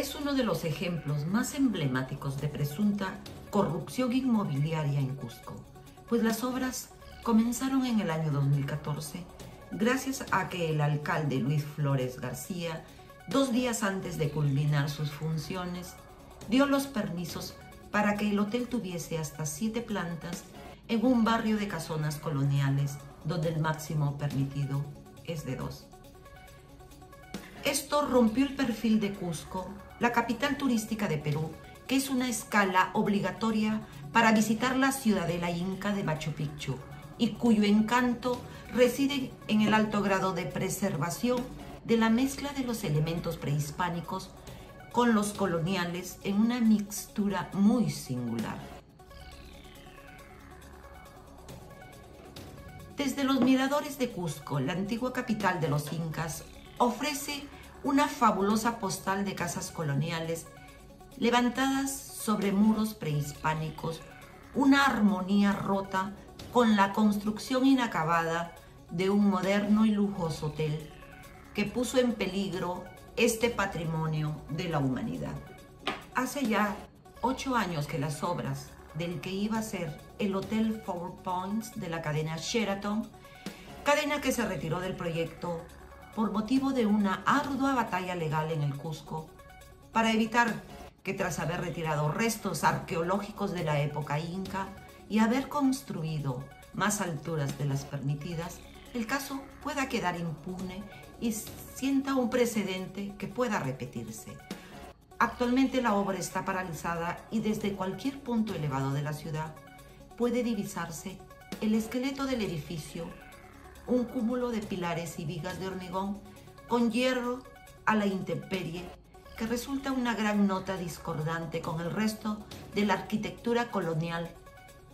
es uno de los ejemplos más emblemáticos de presunta corrupción inmobiliaria en Cusco, pues las obras comenzaron en el año 2014 gracias a que el alcalde Luis Flores García, dos días antes de culminar sus funciones, dio los permisos para que el hotel tuviese hasta siete plantas en un barrio de casonas coloniales donde el máximo permitido es de dos. Esto rompió el perfil de Cusco, la capital turística de Perú, que es una escala obligatoria para visitar la ciudadela inca de Machu Picchu y cuyo encanto reside en el alto grado de preservación de la mezcla de los elementos prehispánicos con los coloniales en una mixtura muy singular. Desde los miradores de Cusco, la antigua capital de los incas, ofrece una fabulosa postal de casas coloniales levantadas sobre muros prehispánicos, una armonía rota con la construcción inacabada de un moderno y lujoso hotel que puso en peligro este patrimonio de la humanidad. Hace ya ocho años que las obras del que iba a ser el Hotel Four Points de la cadena Sheraton, cadena que se retiró del proyecto por motivo de una ardua batalla legal en el Cusco para evitar que tras haber retirado restos arqueológicos de la época inca y haber construido más alturas de las permitidas, el caso pueda quedar impune y sienta un precedente que pueda repetirse. Actualmente la obra está paralizada y desde cualquier punto elevado de la ciudad puede divisarse el esqueleto del edificio, un cúmulo de pilares y vigas de hormigón con hierro a la intemperie que resulta una gran nota discordante con el resto de la arquitectura colonial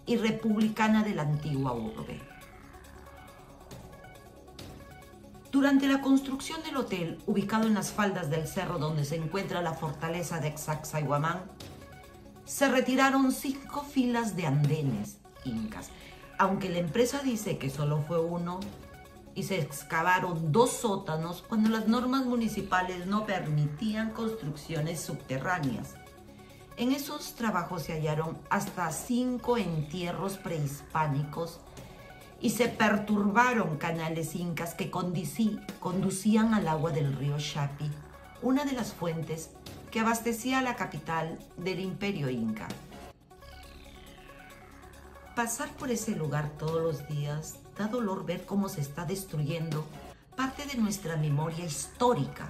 y republicana de la antigua urbe. Durante la construcción del hotel, ubicado en las faldas del cerro donde se encuentra la fortaleza de Xaxayhuamán, se retiraron cinco filas de andenes incas, aunque la empresa dice que solo fue uno y se excavaron dos sótanos cuando las normas municipales no permitían construcciones subterráneas. En esos trabajos se hallaron hasta cinco entierros prehispánicos y se perturbaron canales incas que conducían al agua del río Chapi, una de las fuentes que abastecía la capital del imperio inca. Pasar por ese lugar todos los días da dolor ver cómo se está destruyendo parte de nuestra memoria histórica.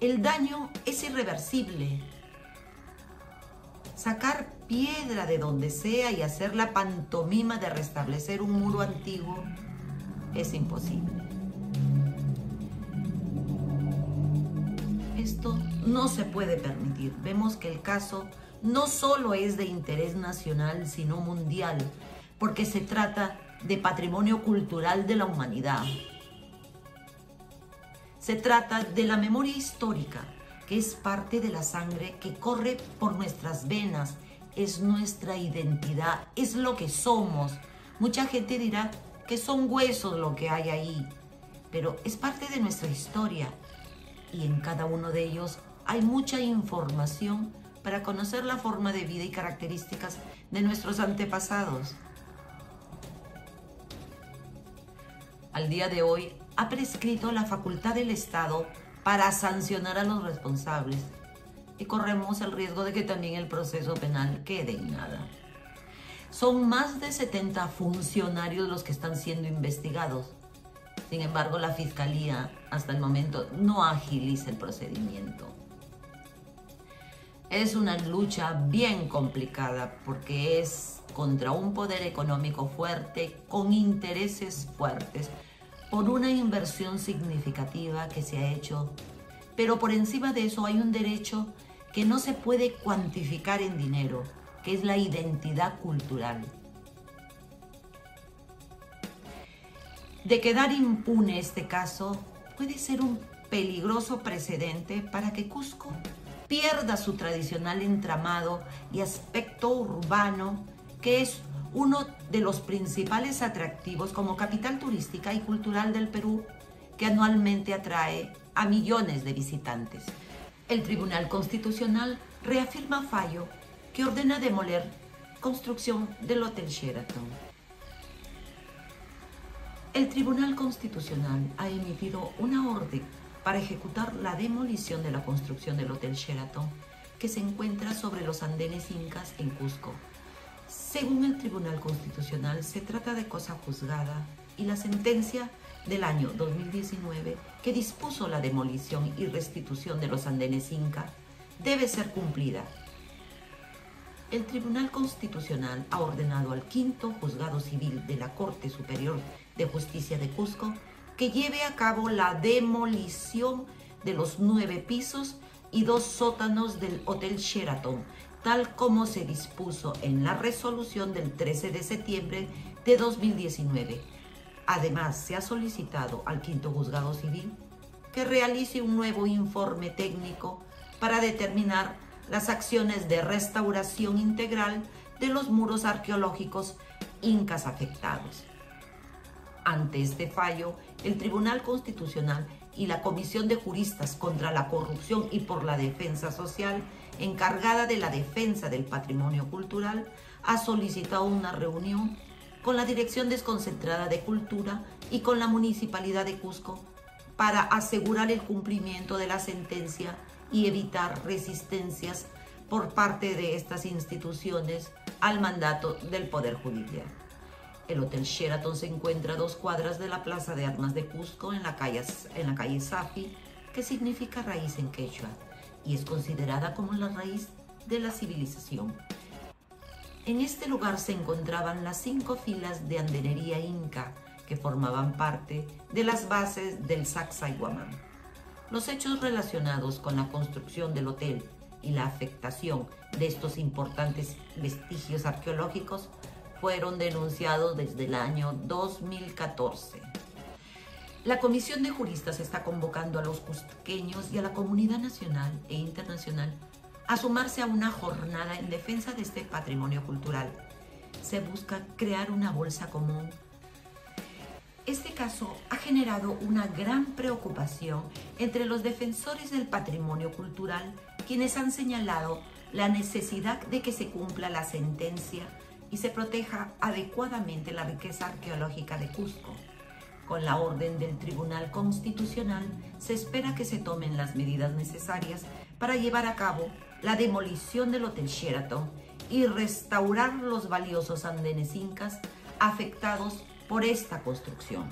El daño es irreversible. Sacar piedra de donde sea y hacer la pantomima de restablecer un muro antiguo es imposible. Esto no se puede permitir. Vemos que el caso no solo es de interés nacional, sino mundial, porque se trata de patrimonio cultural de la humanidad. Se trata de la memoria histórica, que es parte de la sangre que corre por nuestras venas es nuestra identidad, es lo que somos. Mucha gente dirá que son huesos lo que hay ahí, pero es parte de nuestra historia y en cada uno de ellos hay mucha información para conocer la forma de vida y características de nuestros antepasados. Al día de hoy ha prescrito la facultad del Estado para sancionar a los responsables y corremos el riesgo de que también el proceso penal quede en nada. Son más de 70 funcionarios los que están siendo investigados. Sin embargo, la Fiscalía hasta el momento no agiliza el procedimiento. Es una lucha bien complicada porque es contra un poder económico fuerte, con intereses fuertes, por una inversión significativa que se ha hecho. Pero por encima de eso hay un derecho que no se puede cuantificar en dinero, que es la identidad cultural. De quedar impune este caso, puede ser un peligroso precedente para que Cusco pierda su tradicional entramado y aspecto urbano, que es uno de los principales atractivos como capital turística y cultural del Perú, que anualmente atrae a millones de visitantes. El Tribunal Constitucional reafirma fallo que ordena demoler construcción del Hotel Sheraton. El Tribunal Constitucional ha emitido una orden para ejecutar la demolición de la construcción del Hotel Sheraton que se encuentra sobre los andenes incas en Cusco. Según el Tribunal Constitucional, se trata de cosa juzgada y la sentencia del año 2019 que dispuso la demolición y restitución de los andenes inca debe ser cumplida. El Tribunal Constitucional ha ordenado al quinto juzgado civil de la Corte Superior de Justicia de Cusco que lleve a cabo la demolición de los nueve pisos y dos sótanos del Hotel Sheraton, tal como se dispuso en la resolución del 13 de septiembre de 2019. Además, se ha solicitado al quinto juzgado civil que realice un nuevo informe técnico para determinar las acciones de restauración integral de los muros arqueológicos incas afectados. Ante este fallo, el Tribunal Constitucional y la Comisión de Juristas contra la Corrupción y por la Defensa Social, encargada de la defensa del patrimonio cultural, ha solicitado una reunión con la Dirección Desconcentrada de Cultura y con la Municipalidad de Cusco para asegurar el cumplimiento de la sentencia y evitar resistencias por parte de estas instituciones al mandato del Poder Judicial. El Hotel Sheraton se encuentra a dos cuadras de la Plaza de Armas de Cusco, en la calle, en la calle Safi, que significa raíz en quechua, y es considerada como la raíz de la civilización. En este lugar se encontraban las cinco filas de andenería inca que formaban parte de las bases del Sacsayhuamán. Los hechos relacionados con la construcción del hotel y la afectación de estos importantes vestigios arqueológicos fueron denunciados desde el año 2014. La Comisión de Juristas está convocando a los cusqueños y a la comunidad nacional e internacional a sumarse a una jornada en defensa de este patrimonio cultural. Se busca crear una bolsa común. Este caso ha generado una gran preocupación entre los defensores del patrimonio cultural, quienes han señalado la necesidad de que se cumpla la sentencia y se proteja adecuadamente la riqueza arqueológica de Cusco. Con la orden del Tribunal Constitucional se espera que se tomen las medidas necesarias para llevar a cabo la demolición del Hotel Sheraton y restaurar los valiosos andenes incas afectados por esta construcción.